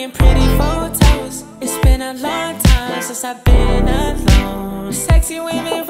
looking pretty photos. It's been a long time since I've been alone. Sexy women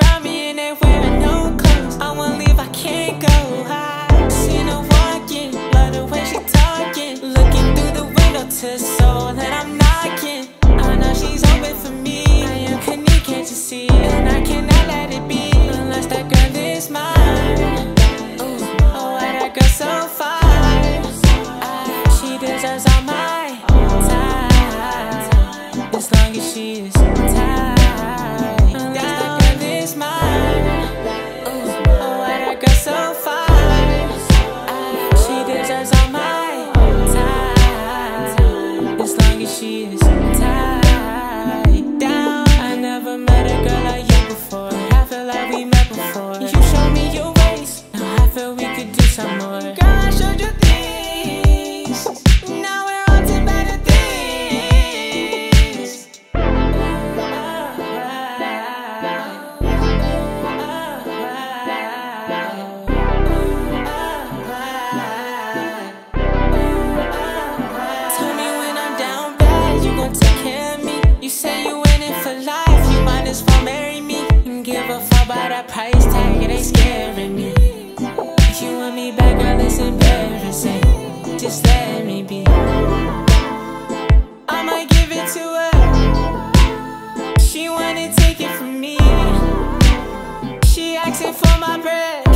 By that price tag, it ain't scaring me. If you want me back, girl, it's embarrassing. Just let me be. I might give it to her. She wanna take it from me. She asking for my bread.